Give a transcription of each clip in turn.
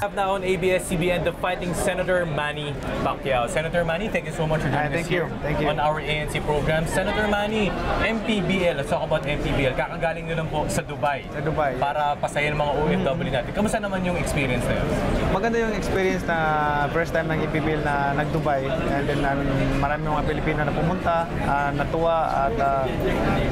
have now on ABS-CBN the fighting Senator Manny Pacquiao. Senator Manny, thank you so much for joining Ah, thank us here you. Thank you. on our ANC program. Senator Manny, MPBL, let's talk about MPBL. Kakagaling nyo lang po sa Dubai. Sa Dubai. Para pasayin mga OFW natin. Kamusta naman yung experience na yun? Maganda yung experience na first time ng IPBL na nag-Dubai and then um, marami mga Pilipino na pumunta, ah, natuwa at ah,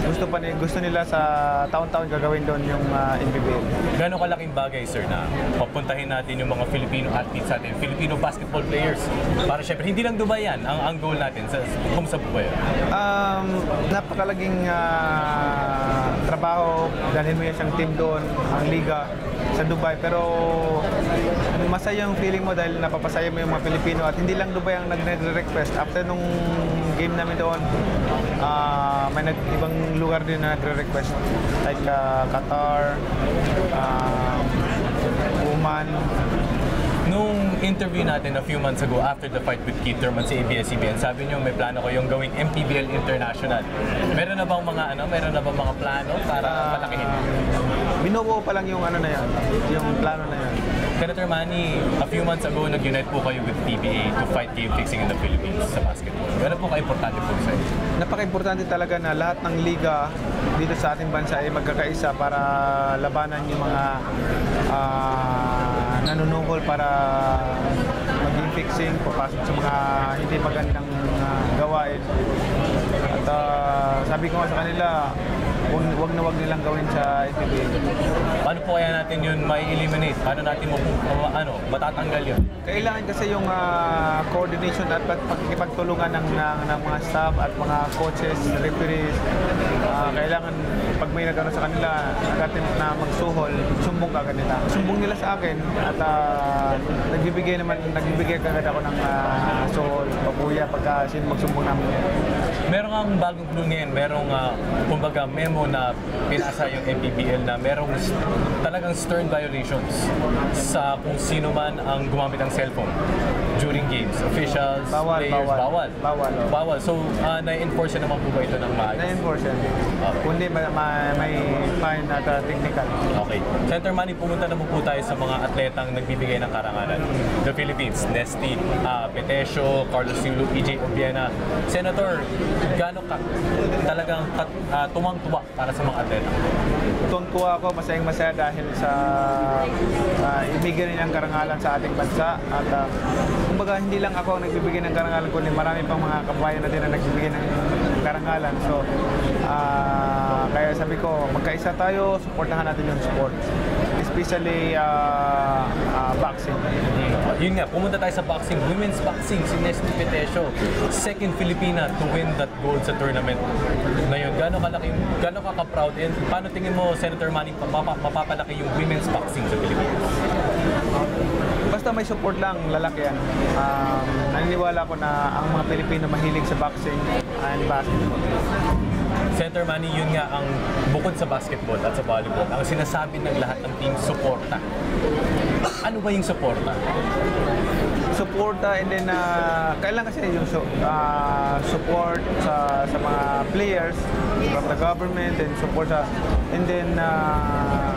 gusto pa ni gusto nila sa taon-taon gagawin doon yung uh, IPBL. Gano'ng kalaking bagay, sir, na papuntahin natin yung mga Filipino athletes natin, Filipino basketball players. Para syempre, hindi lang Dubai yan, ang, ang goal natin. Sa, po ba yun? Um, napakalaging ah, trabaho, dalhin mo yan siyang team doon, ang liga sa Dubai. Pero masaya yung feeling mo dahil napapasaya mo yung mga Pilipino at hindi lang Dubai ang nagre-request. After nung game namin doon, ah, may nag, ibang lugar din na nagre-request. Like ah, Qatar, um, Oman, Nung interview natin a few months ago after the fight with Keith Thurman sa ABS-CBN, sabi niyo may plano ko yung gawing MPBL International. Meron na bang mga ano, meron na bang mga plano para palakihin? binubuo pa lang yung ano na yan, yung plano na yan. Senator Manny, a few months ago, nag-unite po kayo with PBA to fight game fixing in the Philippines sa basketball. Gano'n po ka-importante po sa inyo? Napaka-importante talaga na lahat ng liga dito sa ating bansa ay magkakaisa para labanan yung mga nanunungkol para maging fixing, papasok sa mga hindi magandang ah, gawain. At ah, sabi ko nga sa kanila, wag, wag na wag nilang gawin sa IPBA. Paano po kaya natin yun may eliminate? Paano natin mo ma- ano, matatanggal yun? Kailangan kasi yung ah, coordination at pag- pagkipagtulungan ng, ng, ng mga staff at mga coaches, referees. Ah, kailangan pag may nagano sa kanila, nagatin na magsuhol, sumbong ka nila. Sumbong nila sa akin at ah, nagbibigay naman, nagbibigay kagad ako ng uh, suhol, pabuya pagka sino magsumbong namin. Meron ang bagong clue ngayon, merong uh, kumbaga memo na pinasa yung MPBL na merong talagang stern violations sa kung sino man ang gumamit ng cellphone during games. Officials, Bawal, players, bawal. bawal. Bawal, oh. Bawal. So, uh, na-enforce na naman po ba ito ng maayos? 9%. Kundi may, may, may fine at ah, technical. Okay. Senator Manny, pumunta naman po tayo sa mga atletang nagbibigay ng karangalan. The Philippines, Nesty, uh, Petesio, Carlos Silu, EJ Obiena. Senator, gaano ka talagang kat, ah, tumang-tuwa para sa mga atleta? Tuntua ako, masayang masaya dahil sa uh, ibigay niyang karangalan sa ating bansa at uh, kumbaga hindi lang ako ang nagbibigay ng karangalan kundi marami pang mga kabayan natin na nagbibigay ng karangalan. So ah, kaya sabi ko, magkaisa tayo, supportahan natin yung sport. Especially ah, ah, boxing. Yun nga, pumunta tayo sa boxing, women's boxing, si Nesty Petesio, second Filipina to win that gold sa tournament na yun. Gaano kalaki, gaano ka ka-proud and paano tingin mo, Senator Manny, mapapa, mapapalaki yung women's boxing sa Pilipinas? Basta may support lang, lalaki yan. Um, naniniwala ko na ang mga Pilipino mahilig sa boxing and basketball. Senator Manny, yun nga ang bukod sa basketball at sa volleyball, ang sinasabi ng lahat ng team, suporta. Ano ba yung suporta? suporta and then uh, kailangan kasi yung uh, support sa sa mga players from the government and support sa and then uh,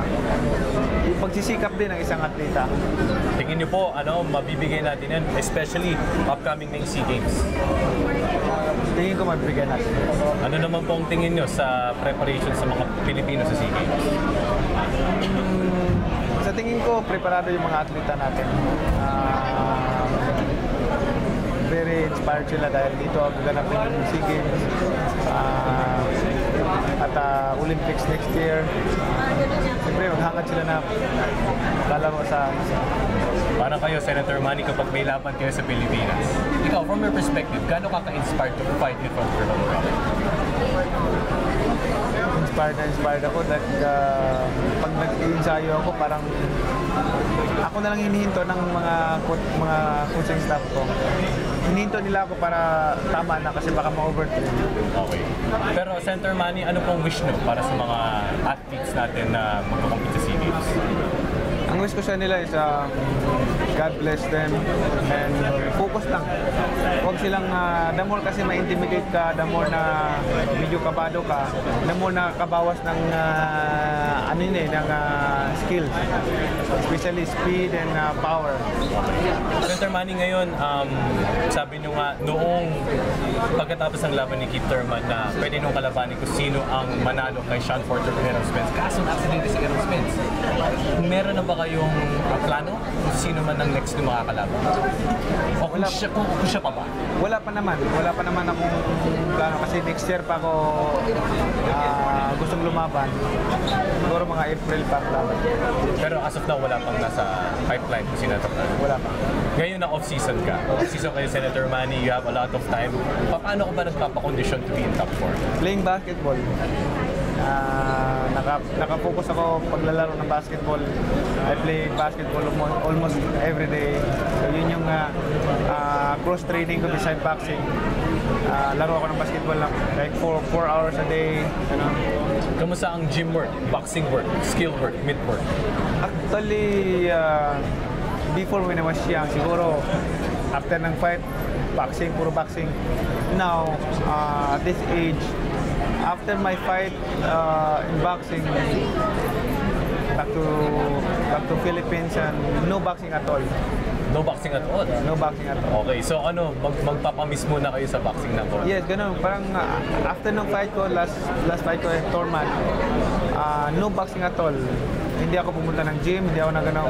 pagsisikap din ng isang atleta. Tingin niyo po, ano, mabibigay natin yan, especially upcoming ng SEA Games. Tingin ko mabibigyan natin. Ano naman po ang tingin niyo sa preparation sa mga Pilipino sa SEA Games? Sa tingin ko, preparado yung mga atleta natin. Ah, very inspired sila dahil dito ang gaganapin yung SEA Games ah, at ah, Olympics next year. Siyempre, maghangad sila na kala mo sa Para kayo, Senator Manny, kapag may laban kayo sa Pilipinas, ikaw, from your perspective, gaano ka ka-inspired to fight in front of your inspired na inspired ako. Dahil ah, pag nag-ensayo ako parang ako na lang hinihinto ng mga mga coaching staff ko. Hinihinto nila ako para tama na kasi baka ma-overtrain. Okay. Pero, Senator Manny, ano pong wish niyo para sa mga athletes natin na magkakompete sa SEA? Ang wish ko sa nila is um, God bless them and focus lang. Huwag silang, uh, the more kasi ma-intimidate ka, the more na medyo kabado ka, the more na kabawas ng uh, ano yun eh, ng uh, skills. Especially speed and uh, power. Senator Manny ngayon, um, sabi nyo nga noong pagkatapos ng laban ni Keith Thurman na pwede nung kalabanin kung sino ang manalo kay Sean Porter o Errol Spence. Kaso aksidente si Errol Spence. Meron na ba kayong uh, plano kung sino man ang next na makakalaban? O kung siya, kung, kung siya pa ba? Wala pa naman. Wala pa naman akong plano kasi next year pa ako ah, gustong lumaban. Siguro mga April pa laban. Pero as of now, wala pang nasa pipeline kung sino. Wala pa. Ngayon na off-season ka. Off-season kayo, Senator Manny, you have a lot of time. Pa- Paano ka ba nagpapakondisyon to be in top form? Playing basketball. Ah, naka, nakafocus ako paglalaro ng basketball. I play basketball almost, almost every day. So yun yung ah, ah, cross training ko beside boxing. Ah, laro ako ng basketball lang like 4 4 hours a day. Ano. Kamusta ang gym work, boxing work, skill work, mid work? Actually, uh, before when I was young, siguro after ng fight, boxing, puro boxing. Now, uh, at this age, after my fight uh, in boxing, back to back to Philippines and no boxing at all. No boxing at all. No boxing at all. Okay, so ano, mag magpapamiss muna kayo sa boxing na ko. Yes, ganun. Parang uh, after ng fight ko, last last fight ko in Torman, uh, no boxing at all. Hindi ako pumunta ng gym, hindi ako naganaw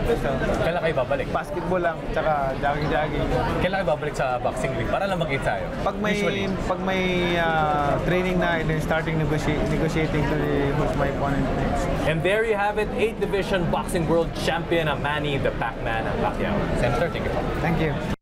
Kailan kayo babalik? basketball lang, tsaka jogging-jogging. Kailan kayo babalik sa boxing ring? Para lang makita tayo. Pag may Usually. pag may uh, training na and then starting negotiate, negotiating to the who's my opponent next. And there you have it, 8th Division Boxing World Champion Manny the Pac-Man Pacquiao. Senator, thank you. Thank you.